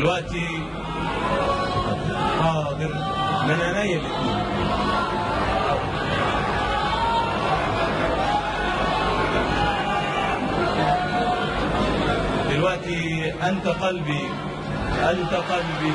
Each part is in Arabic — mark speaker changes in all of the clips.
Speaker 1: دلوقتي حاضر. من عينيا الاثنين دلوقتي أنت قلبي أنت قلبي.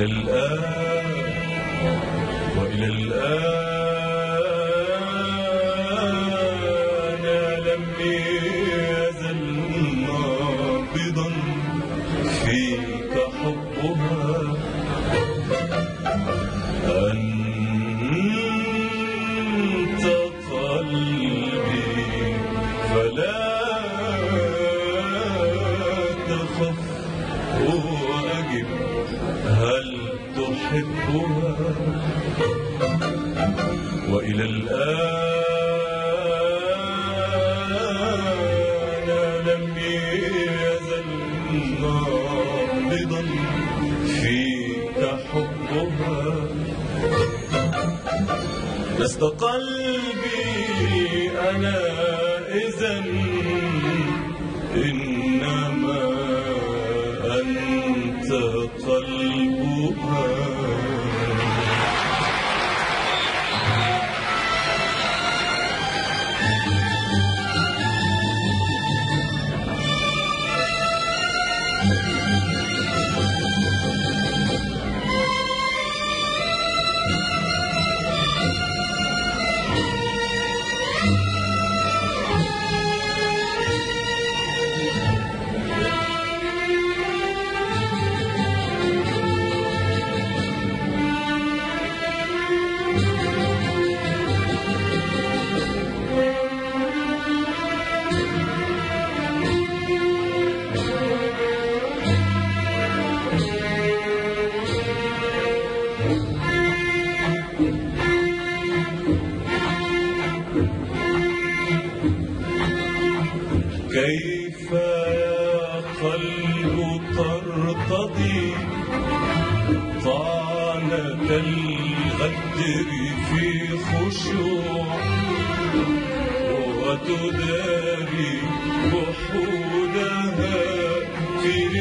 Speaker 1: وإلى الآن وإلى الآن. نابضا فيك حبها. لست قلبي أنا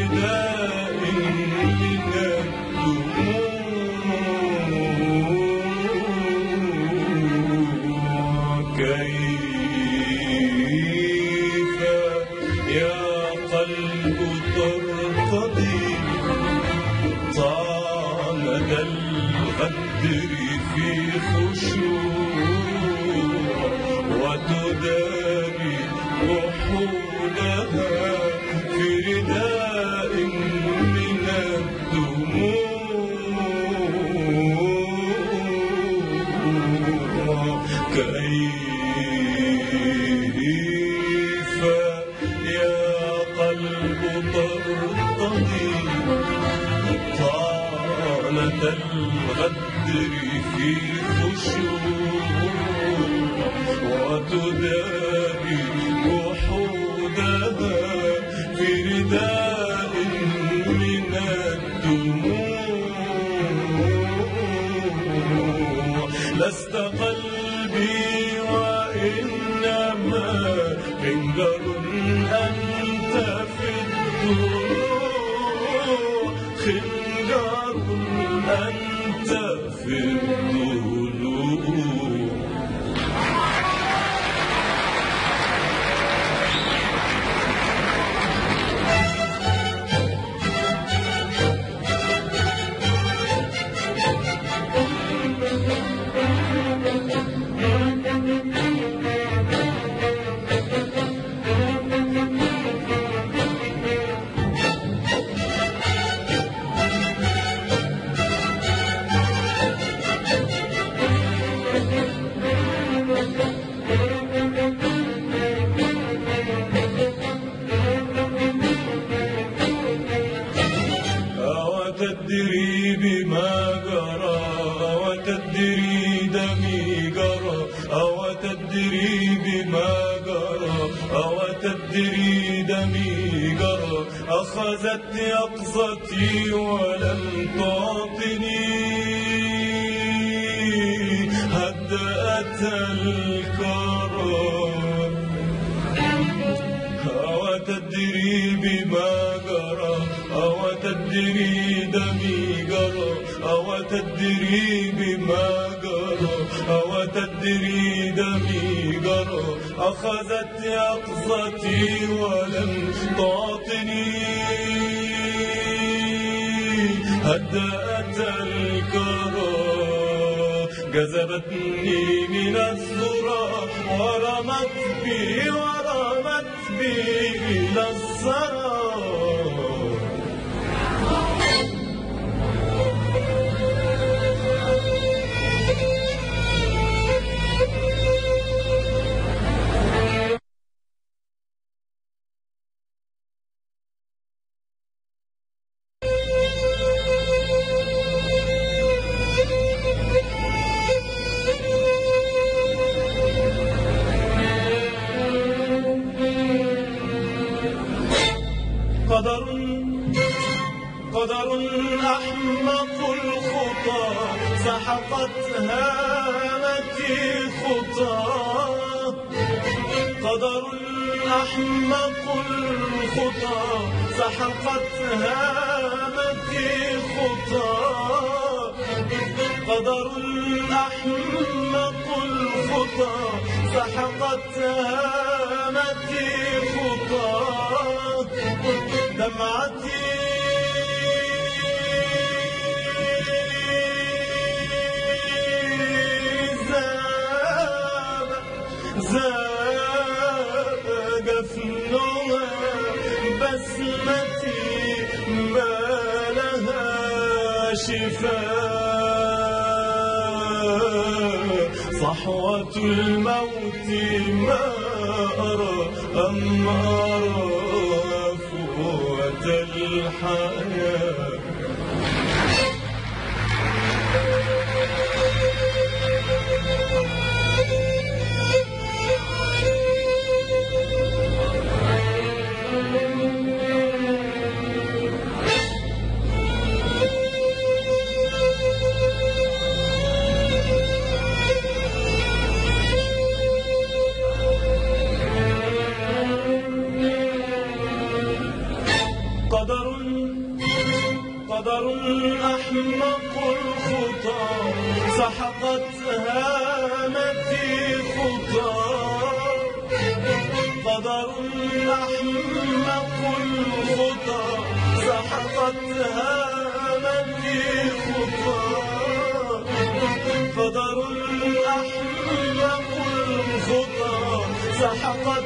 Speaker 1: في ترتضي طالة الغدر في خشوع وتداري وحودها في رداء من الدموع لست قلبي وإنما خنجر أنت في الضلوع خنجر أخذت يقظتي ولم تعطني. هدأت الكرى أو تدري بما جرى أو تدري دمي جرى أو تدري بما جرى أو تدري دمي جرى. أخذت يقظتي ولم تعطني. هدأت الكرى جذبتني من الذرى ورمت بي ورمت بي إلى الثرى الخطى سحقت هامتي خطى. قدر أحمق الخطى سحقت هامتي خطى. دمعتي صحوة الموت ما أرى أم أرى قدر أحمق الخطى سحقت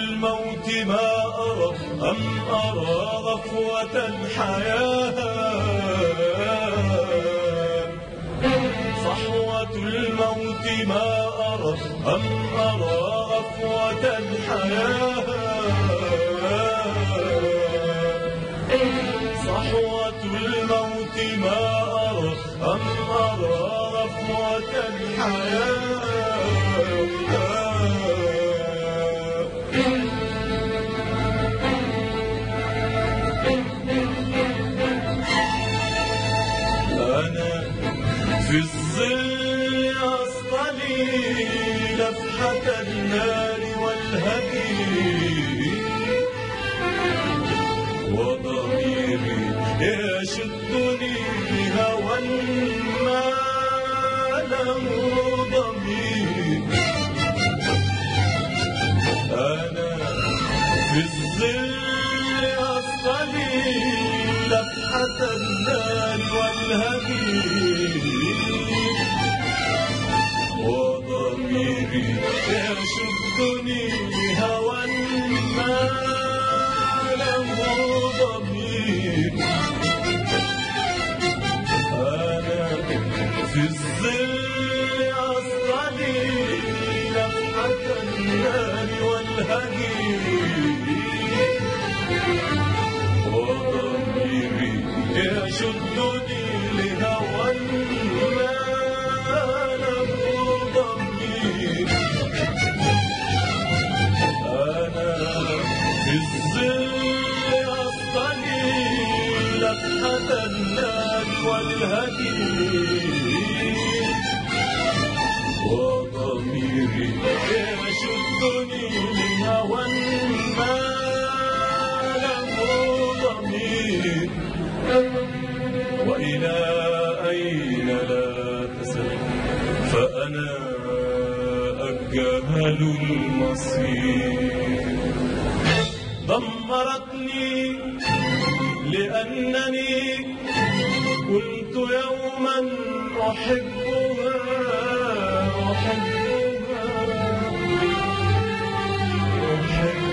Speaker 1: الموت ما أرى أم أرى غفوة الحياة صحوة الموت ما أرى أم أرى غفوة الحياة صحوة الموت ما أرى أم أرى غفوة الحياة في الظل أصطلي لفحة النار والهدي. وضميري يشدني بهوى ما له ضمير يشدني هوى ما له ضمير. أنا في الظل أصطلي لفحة النار والهدي. وضميري يشدني والهدي. وضميري يشدني لهوى ما له ضمير وإلى أين لا تسل فأنا أجهل المصير دمرتني لأنني؟ كنت يوما أحبها أحبها. أحبها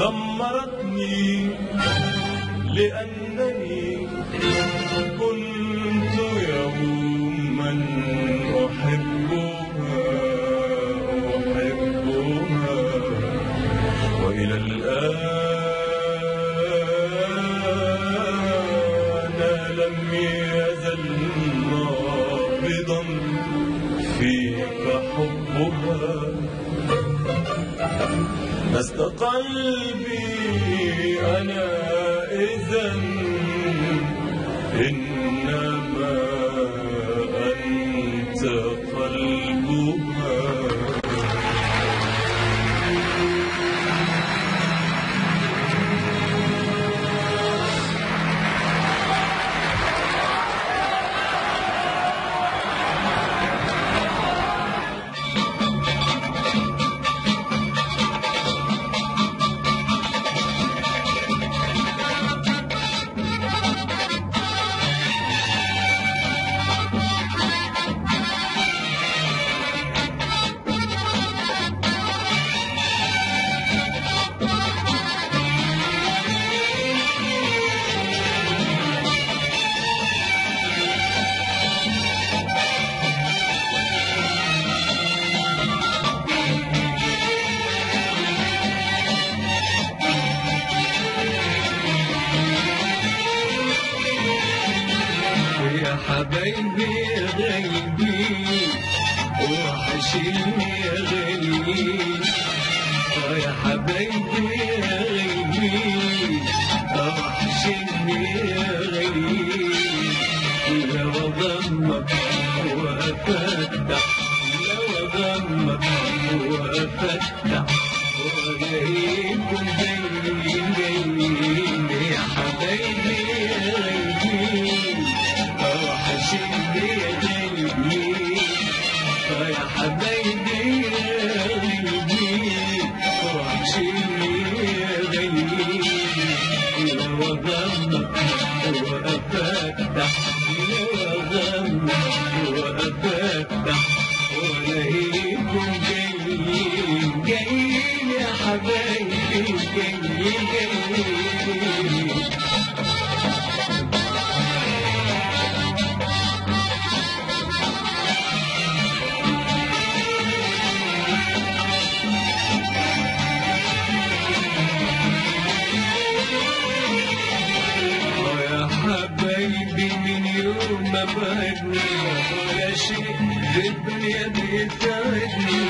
Speaker 1: دمرتني لأنني فيك حبها لست قلبي أنا إذا إنما
Speaker 2: وفتح لو غمض وفتح وجهي الدنيا بتاعتنا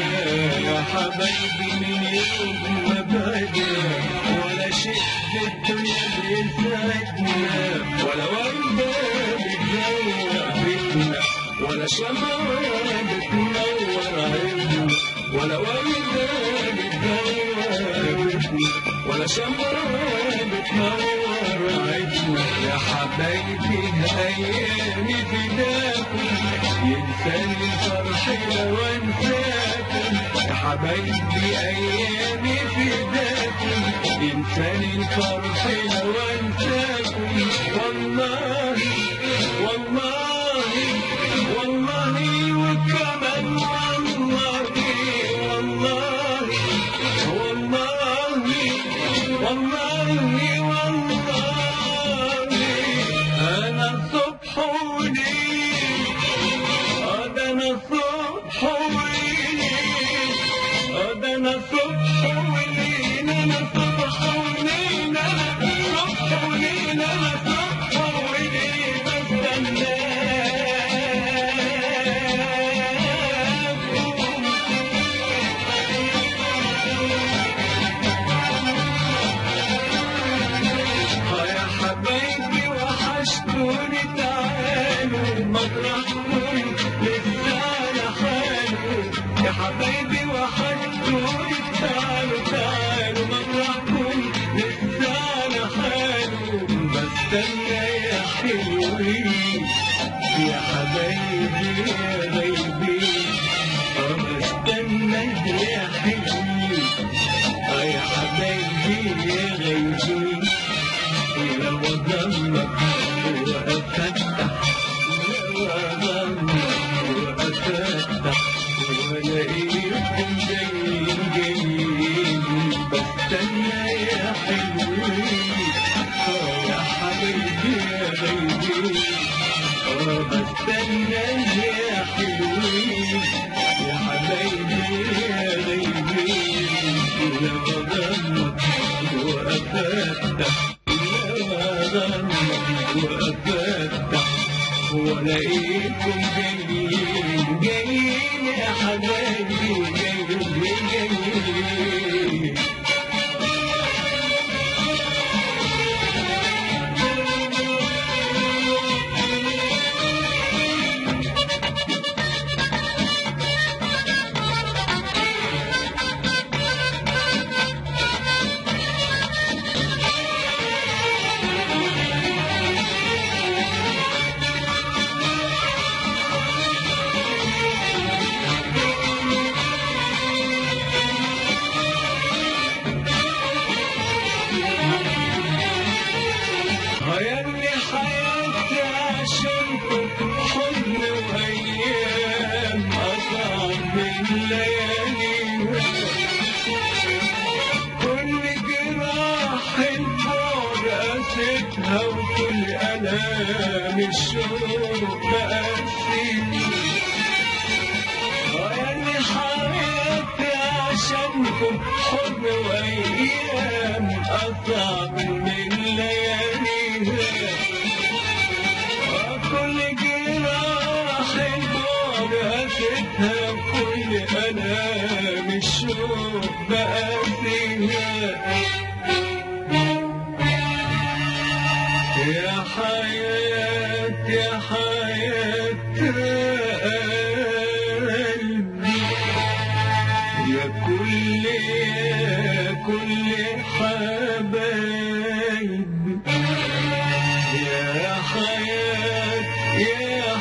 Speaker 2: يا حبايبي من يوم ما بدنا ولا شيء في الدنيا بينفعتنا ولا وردة بتنور بيتنا ولا شمعة بتنور عيننا ولا وردة بتنور بيتنا ولا شمعة بتنور عيننا يا حبايبي أيامي فداك تاني الفرح لو يا حبايبي ايامي في ذاتي انساني فرحنا وانساكي والله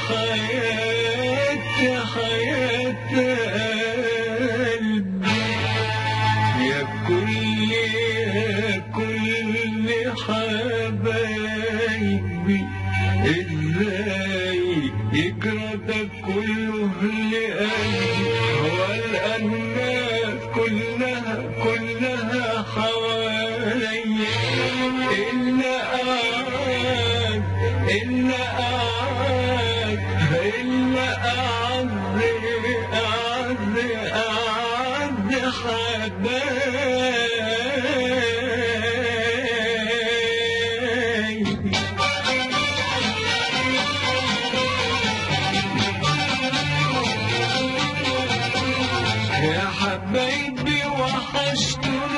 Speaker 2: خير حبيبي وحشتوني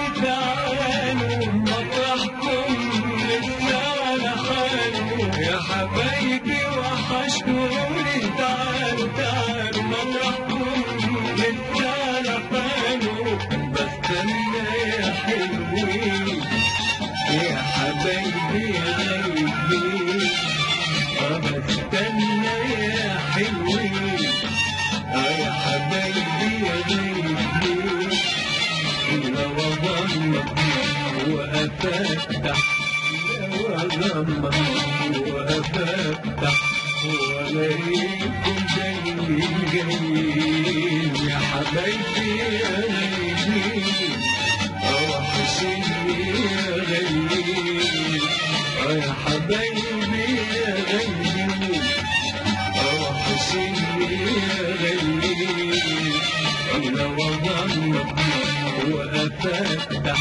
Speaker 2: وعليكم جايين جايين يا حبايبي يا غايبين وحشني يا غايبين يا حبايبي يا غايبين وحشني يا غايبين أنا وغمض وافتح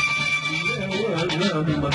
Speaker 2: يا وغمض